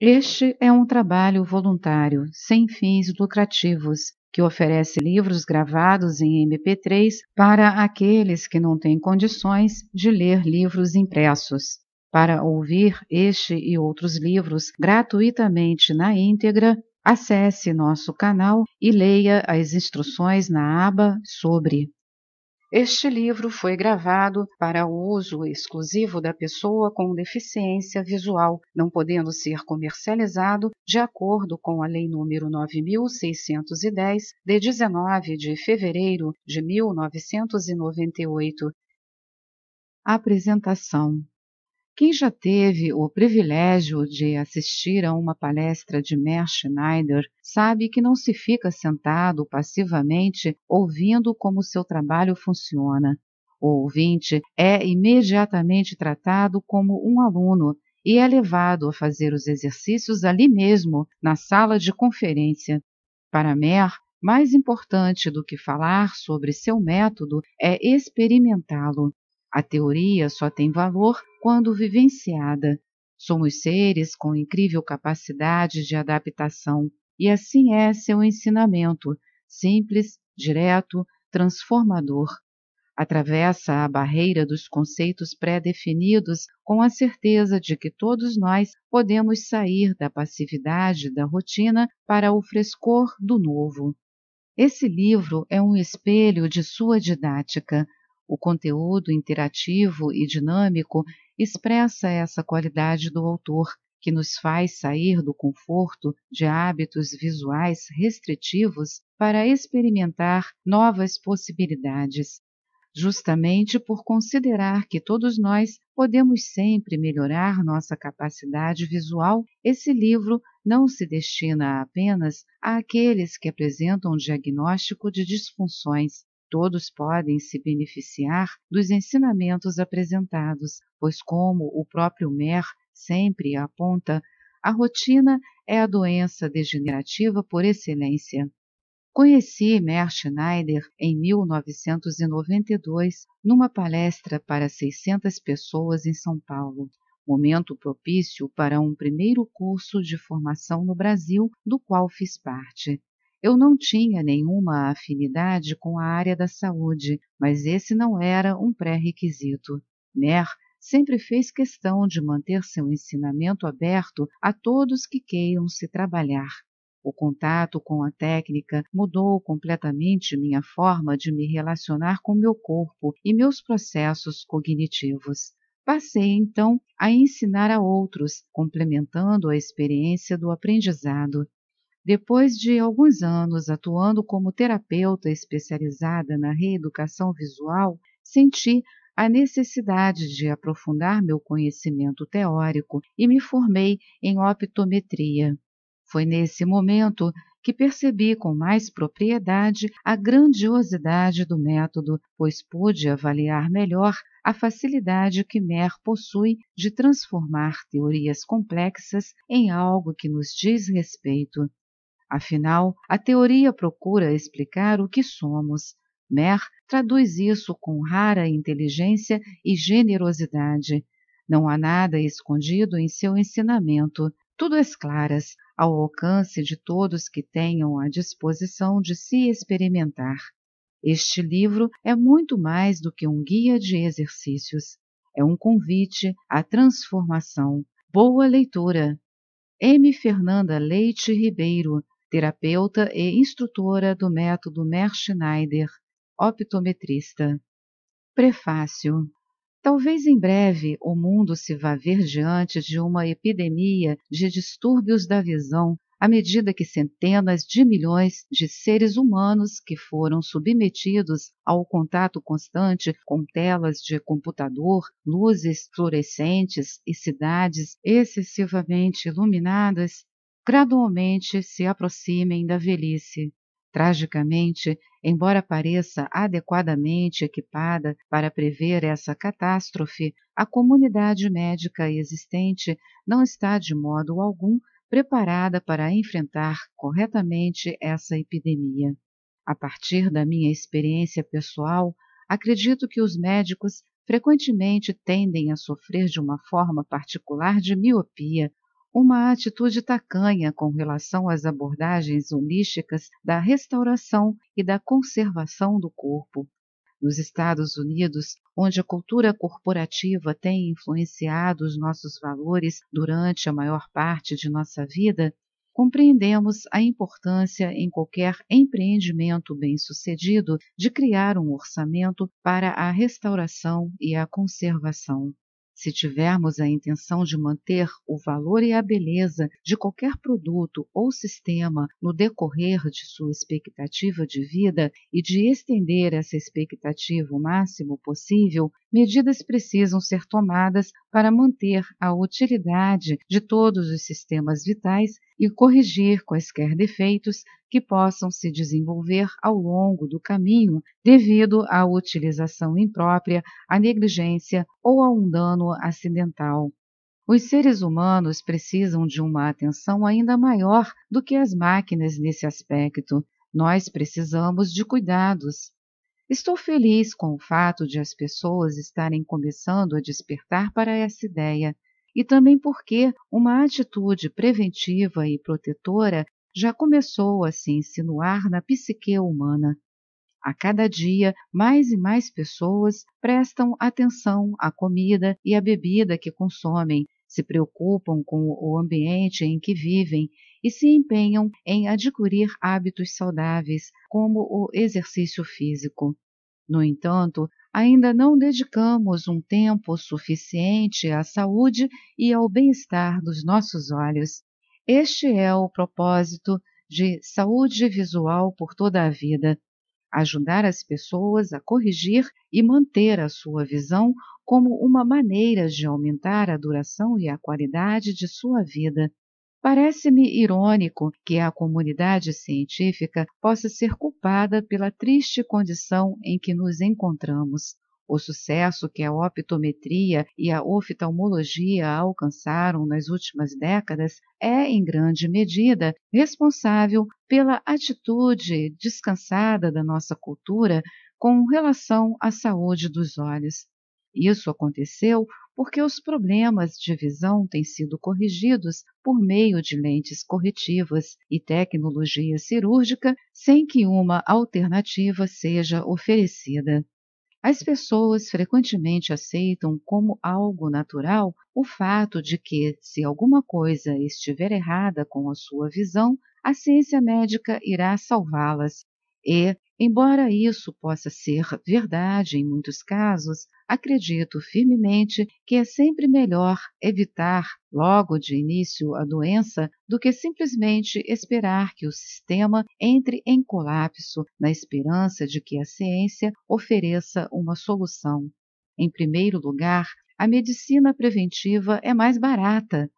Este é um trabalho voluntário, sem fins lucrativos, que oferece livros gravados em MP3 para aqueles que não têm condições de ler livros impressos. Para ouvir este e outros livros gratuitamente na íntegra, acesse nosso canal e leia as instruções na aba Sobre. Este livro foi gravado para o uso exclusivo da pessoa com deficiência visual, não podendo ser comercializado de acordo com a Lei nº 9610, de 19 de fevereiro de 1998. Apresentação quem já teve o privilégio de assistir a uma palestra de Mer Schneider sabe que não se fica sentado passivamente ouvindo como seu trabalho funciona. O ouvinte é imediatamente tratado como um aluno e é levado a fazer os exercícios ali mesmo, na sala de conferência. Para Mer, mais importante do que falar sobre seu método é experimentá-lo. A teoria só tem valor quando vivenciada. Somos seres com incrível capacidade de adaptação, e assim é seu ensinamento, simples, direto, transformador. Atravessa a barreira dos conceitos pré-definidos com a certeza de que todos nós podemos sair da passividade da rotina para o frescor do novo. Esse livro é um espelho de sua didática, o conteúdo interativo e dinâmico expressa essa qualidade do autor, que nos faz sair do conforto de hábitos visuais restritivos para experimentar novas possibilidades. Justamente por considerar que todos nós podemos sempre melhorar nossa capacidade visual, esse livro não se destina apenas àqueles que apresentam um diagnóstico de disfunções, Todos podem se beneficiar dos ensinamentos apresentados, pois, como o próprio Mer sempre aponta, a rotina é a doença degenerativa por excelência. Conheci Mer Schneider em 1992 numa palestra para 600 pessoas em São Paulo, momento propício para um primeiro curso de formação no Brasil, do qual fiz parte. Eu não tinha nenhuma afinidade com a área da saúde, mas esse não era um pré-requisito. Mer sempre fez questão de manter seu ensinamento aberto a todos que queiram se trabalhar. O contato com a técnica mudou completamente minha forma de me relacionar com meu corpo e meus processos cognitivos. Passei então a ensinar a outros, complementando a experiência do aprendizado. Depois de alguns anos atuando como terapeuta especializada na reeducação visual, senti a necessidade de aprofundar meu conhecimento teórico e me formei em optometria. Foi nesse momento que percebi com mais propriedade a grandiosidade do método, pois pude avaliar melhor a facilidade que Mer possui de transformar teorias complexas em algo que nos diz respeito. Afinal, a teoria procura explicar o que somos. Mer traduz isso com rara inteligência e generosidade. Não há nada escondido em seu ensinamento. Tudo às claras, ao alcance de todos que tenham a disposição de se experimentar. Este livro é muito mais do que um guia de exercícios. É um convite à transformação. Boa leitura! M. Fernanda Leite Ribeiro, terapeuta e instrutora do método Mer Schneider, optometrista. Prefácio Talvez em breve o mundo se vá ver diante de uma epidemia de distúrbios da visão à medida que centenas de milhões de seres humanos que foram submetidos ao contato constante com telas de computador, luzes fluorescentes e cidades excessivamente iluminadas gradualmente se aproximem da velhice. Tragicamente, embora pareça adequadamente equipada para prever essa catástrofe, a comunidade médica existente não está de modo algum preparada para enfrentar corretamente essa epidemia. A partir da minha experiência pessoal, acredito que os médicos frequentemente tendem a sofrer de uma forma particular de miopia uma atitude tacanha com relação às abordagens holísticas da restauração e da conservação do corpo. Nos Estados Unidos, onde a cultura corporativa tem influenciado os nossos valores durante a maior parte de nossa vida, compreendemos a importância em qualquer empreendimento bem-sucedido de criar um orçamento para a restauração e a conservação. Se tivermos a intenção de manter o valor e a beleza de qualquer produto ou sistema no decorrer de sua expectativa de vida e de estender essa expectativa o máximo possível, medidas precisam ser tomadas para manter a utilidade de todos os sistemas vitais e corrigir quaisquer defeitos que possam se desenvolver ao longo do caminho devido à utilização imprópria, à negligência ou a um dano acidental. Os seres humanos precisam de uma atenção ainda maior do que as máquinas nesse aspecto. Nós precisamos de cuidados. Estou feliz com o fato de as pessoas estarem começando a despertar para essa ideia e também porque uma atitude preventiva e protetora já começou a se insinuar na psique humana. A cada dia, mais e mais pessoas prestam atenção à comida e à bebida que consomem, se preocupam com o ambiente em que vivem e se empenham em adquirir hábitos saudáveis, como o exercício físico. No entanto, ainda não dedicamos um tempo suficiente à saúde e ao bem-estar dos nossos olhos. Este é o propósito de saúde visual por toda a vida. Ajudar as pessoas a corrigir e manter a sua visão como uma maneira de aumentar a duração e a qualidade de sua vida. Parece-me irônico que a comunidade científica possa ser culpada pela triste condição em que nos encontramos. O sucesso que a optometria e a oftalmologia alcançaram nas últimas décadas é, em grande medida, responsável pela atitude descansada da nossa cultura com relação à saúde dos olhos. Isso aconteceu porque os problemas de visão têm sido corrigidos por meio de lentes corretivas e tecnologia cirúrgica sem que uma alternativa seja oferecida. As pessoas frequentemente aceitam como algo natural o fato de que, se alguma coisa estiver errada com a sua visão, a ciência médica irá salvá-las e, embora isso possa ser verdade em muitos casos, acredito firmemente que é sempre melhor evitar logo de início a doença do que simplesmente esperar que o sistema entre em colapso na esperança de que a ciência ofereça uma solução. Em primeiro lugar, a medicina preventiva é mais barata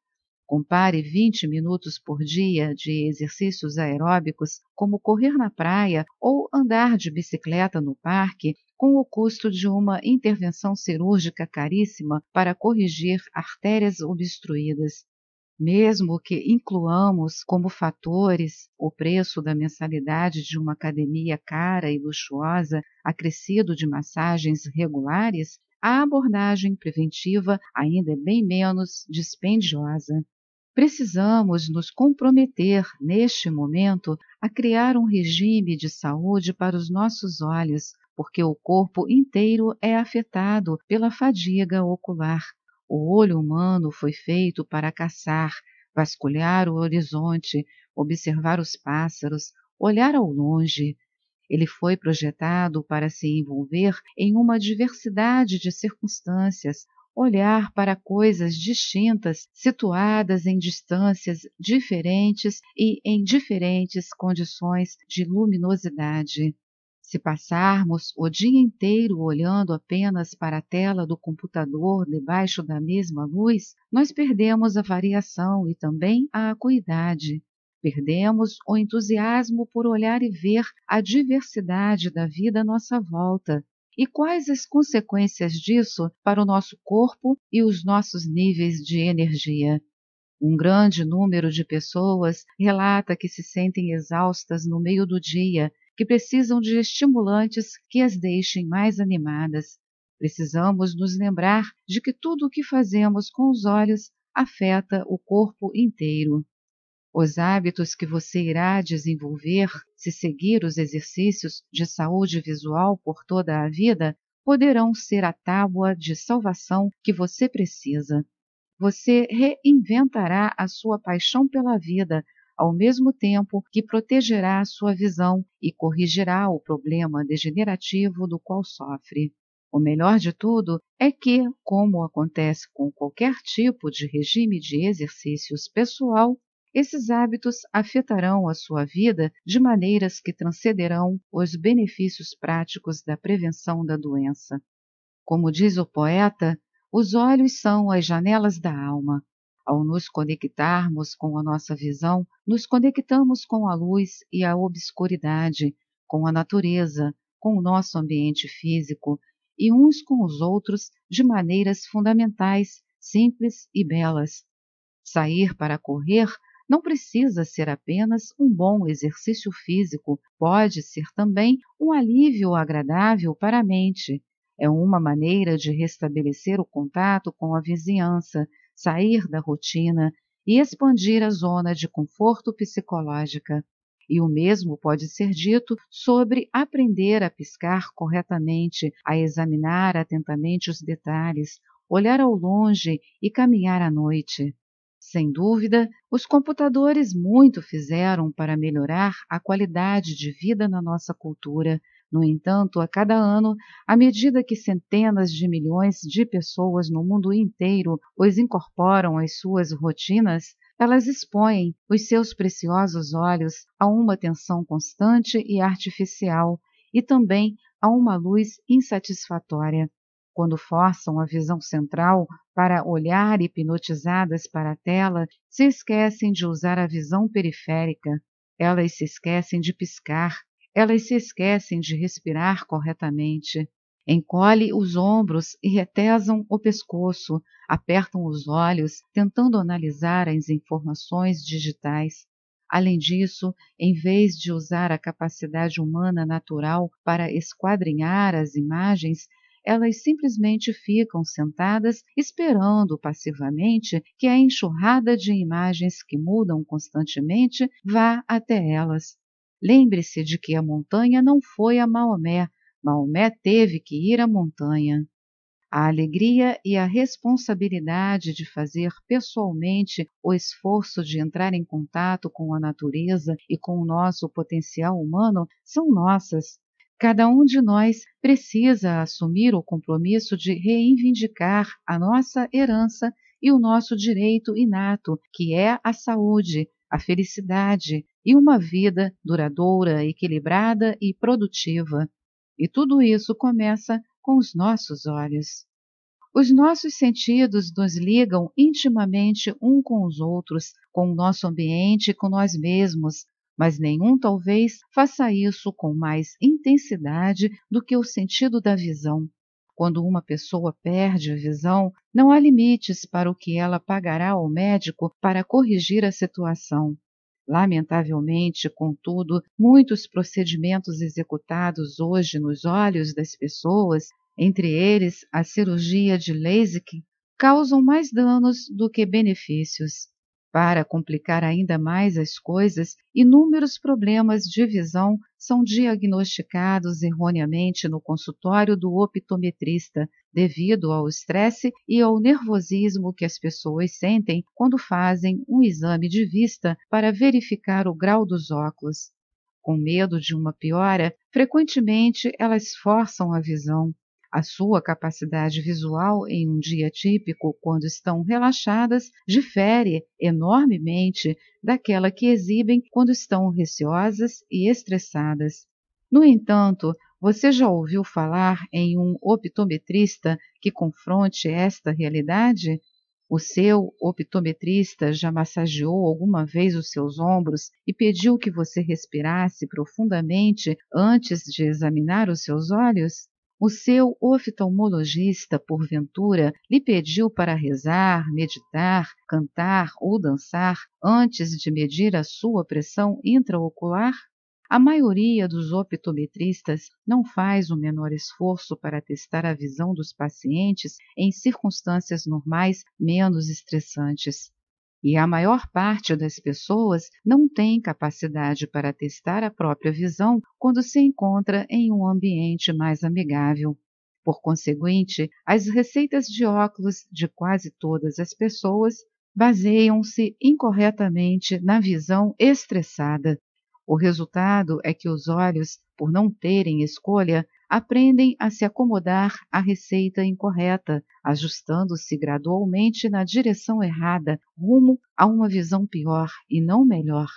Compare 20 minutos por dia de exercícios aeróbicos, como correr na praia ou andar de bicicleta no parque, com o custo de uma intervenção cirúrgica caríssima para corrigir artérias obstruídas. Mesmo que incluamos como fatores o preço da mensalidade de uma academia cara e luxuosa, acrescido de massagens regulares, a abordagem preventiva ainda é bem menos dispendiosa. Precisamos nos comprometer, neste momento, a criar um regime de saúde para os nossos olhos, porque o corpo inteiro é afetado pela fadiga ocular. O olho humano foi feito para caçar, vasculhar o horizonte, observar os pássaros, olhar ao longe. Ele foi projetado para se envolver em uma diversidade de circunstâncias, olhar para coisas distintas, situadas em distâncias diferentes e em diferentes condições de luminosidade. Se passarmos o dia inteiro olhando apenas para a tela do computador debaixo da mesma luz, nós perdemos a variação e também a acuidade. Perdemos o entusiasmo por olhar e ver a diversidade da vida à nossa volta, e quais as consequências disso para o nosso corpo e os nossos níveis de energia. Um grande número de pessoas relata que se sentem exaustas no meio do dia, que precisam de estimulantes que as deixem mais animadas. Precisamos nos lembrar de que tudo o que fazemos com os olhos afeta o corpo inteiro. Os hábitos que você irá desenvolver se seguir os exercícios de saúde visual por toda a vida poderão ser a tábua de salvação que você precisa. Você reinventará a sua paixão pela vida, ao mesmo tempo que protegerá a sua visão e corrigirá o problema degenerativo do qual sofre. O melhor de tudo é que, como acontece com qualquer tipo de regime de exercícios pessoal, esses hábitos afetarão a sua vida de maneiras que transcenderão os benefícios práticos da prevenção da doença. Como diz o poeta, os olhos são as janelas da alma. Ao nos conectarmos com a nossa visão, nos conectamos com a luz e a obscuridade, com a natureza, com o nosso ambiente físico e uns com os outros de maneiras fundamentais, simples e belas. Sair para correr não precisa ser apenas um bom exercício físico, pode ser também um alívio agradável para a mente. É uma maneira de restabelecer o contato com a vizinhança, sair da rotina e expandir a zona de conforto psicológica. E o mesmo pode ser dito sobre aprender a piscar corretamente, a examinar atentamente os detalhes, olhar ao longe e caminhar à noite. Sem dúvida, os computadores muito fizeram para melhorar a qualidade de vida na nossa cultura. No entanto, a cada ano, à medida que centenas de milhões de pessoas no mundo inteiro os incorporam às suas rotinas, elas expõem os seus preciosos olhos a uma tensão constante e artificial e também a uma luz insatisfatória quando forçam a visão central para olhar hipnotizadas para a tela, se esquecem de usar a visão periférica. Elas se esquecem de piscar, elas se esquecem de respirar corretamente. Encolhe os ombros e retesam o pescoço, apertam os olhos, tentando analisar as informações digitais. Além disso, em vez de usar a capacidade humana natural para esquadrinhar as imagens, elas simplesmente ficam sentadas esperando passivamente que a enxurrada de imagens que mudam constantemente vá até elas. Lembre-se de que a montanha não foi a Maomé, Maomé teve que ir à montanha. A alegria e a responsabilidade de fazer pessoalmente o esforço de entrar em contato com a natureza e com o nosso potencial humano são nossas. Cada um de nós precisa assumir o compromisso de reivindicar a nossa herança e o nosso direito inato, que é a saúde, a felicidade e uma vida duradoura, equilibrada e produtiva. E tudo isso começa com os nossos olhos. Os nossos sentidos nos ligam intimamente um com os outros, com o nosso ambiente e com nós mesmos, mas nenhum talvez faça isso com mais intensidade do que o sentido da visão. Quando uma pessoa perde a visão, não há limites para o que ela pagará ao médico para corrigir a situação. Lamentavelmente, contudo, muitos procedimentos executados hoje nos olhos das pessoas, entre eles a cirurgia de LASIK, causam mais danos do que benefícios. Para complicar ainda mais as coisas, inúmeros problemas de visão são diagnosticados erroneamente no consultório do optometrista, devido ao estresse e ao nervosismo que as pessoas sentem quando fazem um exame de vista para verificar o grau dos óculos. Com medo de uma piora, frequentemente elas forçam a visão, a sua capacidade visual em um dia típico, quando estão relaxadas, difere enormemente daquela que exibem quando estão receosas e estressadas. No entanto, você já ouviu falar em um optometrista que confronte esta realidade? O seu optometrista já massageou alguma vez os seus ombros e pediu que você respirasse profundamente antes de examinar os seus olhos? O seu oftalmologista, porventura, lhe pediu para rezar, meditar, cantar ou dançar antes de medir a sua pressão intraocular? A maioria dos optometristas não faz o menor esforço para testar a visão dos pacientes em circunstâncias normais menos estressantes. E a maior parte das pessoas não tem capacidade para testar a própria visão quando se encontra em um ambiente mais amigável. Por conseguinte, as receitas de óculos de quase todas as pessoas baseiam-se incorretamente na visão estressada. O resultado é que os olhos, por não terem escolha, aprendem a se acomodar à receita incorreta, ajustando-se gradualmente na direção errada, rumo a uma visão pior e não melhor.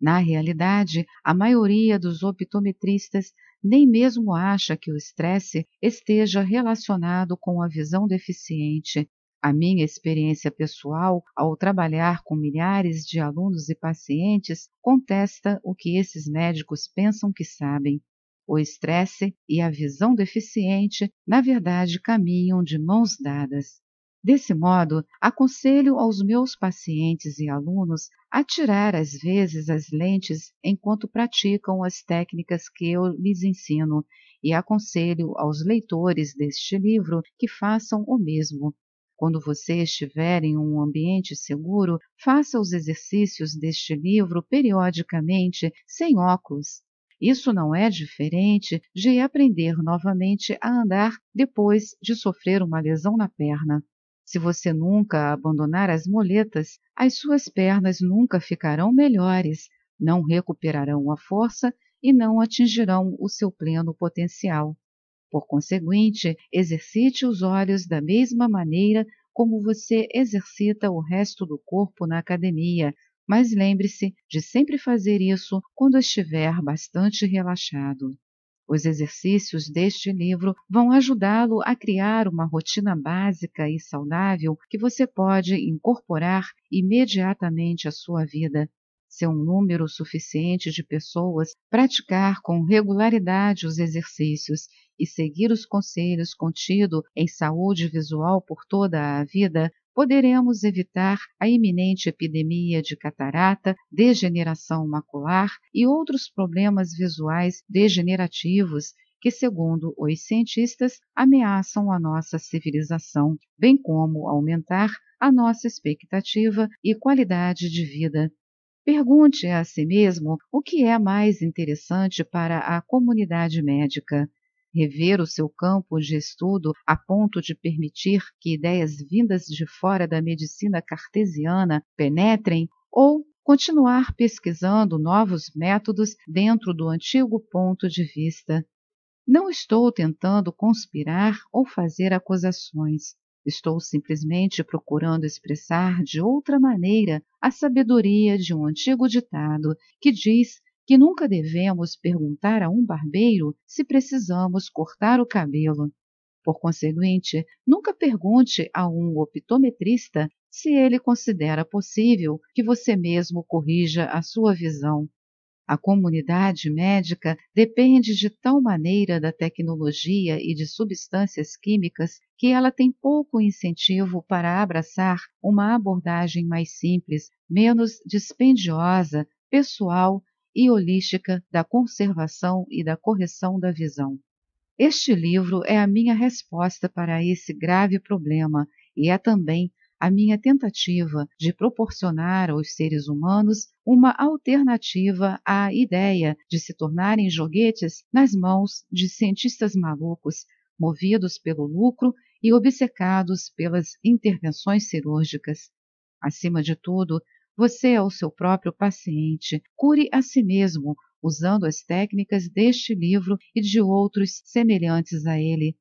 Na realidade, a maioria dos optometristas nem mesmo acha que o estresse esteja relacionado com a visão deficiente. A minha experiência pessoal ao trabalhar com milhares de alunos e pacientes contesta o que esses médicos pensam que sabem. O estresse e a visão deficiente, na verdade, caminham de mãos dadas. Desse modo, aconselho aos meus pacientes e alunos a tirar às vezes as lentes enquanto praticam as técnicas que eu lhes ensino e aconselho aos leitores deste livro que façam o mesmo. Quando você estiver em um ambiente seguro, faça os exercícios deste livro periodicamente, sem óculos. Isso não é diferente de aprender novamente a andar depois de sofrer uma lesão na perna. Se você nunca abandonar as moletas, as suas pernas nunca ficarão melhores, não recuperarão a força e não atingirão o seu pleno potencial. Por conseguinte, exercite os olhos da mesma maneira como você exercita o resto do corpo na academia, mas lembre-se de sempre fazer isso quando estiver bastante relaxado. Os exercícios deste livro vão ajudá-lo a criar uma rotina básica e saudável que você pode incorporar imediatamente à sua vida. Se um número suficiente de pessoas praticar com regularidade os exercícios e seguir os conselhos contidos em saúde visual por toda a vida, poderemos evitar a iminente epidemia de catarata, degeneração macular e outros problemas visuais degenerativos que, segundo os cientistas, ameaçam a nossa civilização, bem como aumentar a nossa expectativa e qualidade de vida. Pergunte a si mesmo o que é mais interessante para a comunidade médica rever o seu campo de estudo a ponto de permitir que ideias vindas de fora da medicina cartesiana penetrem ou continuar pesquisando novos métodos dentro do antigo ponto de vista. Não estou tentando conspirar ou fazer acusações. Estou simplesmente procurando expressar de outra maneira a sabedoria de um antigo ditado que diz que nunca devemos perguntar a um barbeiro se precisamos cortar o cabelo. Por conseguinte, nunca pergunte a um optometrista se ele considera possível que você mesmo corrija a sua visão. A comunidade médica depende de tal maneira da tecnologia e de substâncias químicas que ela tem pouco incentivo para abraçar uma abordagem mais simples, menos dispendiosa, pessoal e holística da conservação e da correção da visão. Este livro é a minha resposta para esse grave problema e é também a minha tentativa de proporcionar aos seres humanos uma alternativa à ideia de se tornarem joguetes nas mãos de cientistas malucos, movidos pelo lucro e obcecados pelas intervenções cirúrgicas. Acima de tudo, você é o seu próprio paciente. Cure a si mesmo, usando as técnicas deste livro e de outros semelhantes a ele.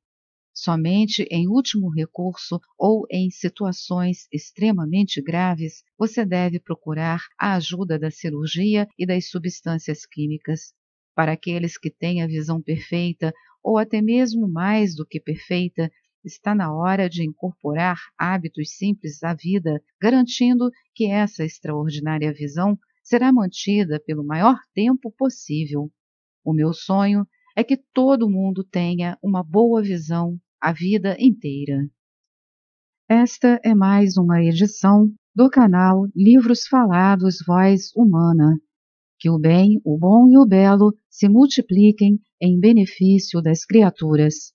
Somente em último recurso ou em situações extremamente graves, você deve procurar a ajuda da cirurgia e das substâncias químicas. Para aqueles que têm a visão perfeita, ou até mesmo mais do que perfeita, Está na hora de incorporar hábitos simples à vida, garantindo que essa extraordinária visão será mantida pelo maior tempo possível. O meu sonho é que todo mundo tenha uma boa visão a vida inteira. Esta é mais uma edição do canal Livros Falados Voz Humana Que o bem, o bom e o belo se multipliquem em benefício das criaturas.